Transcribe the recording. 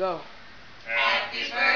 Go. Happy birthday